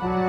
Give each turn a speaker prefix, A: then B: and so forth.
A: Bye.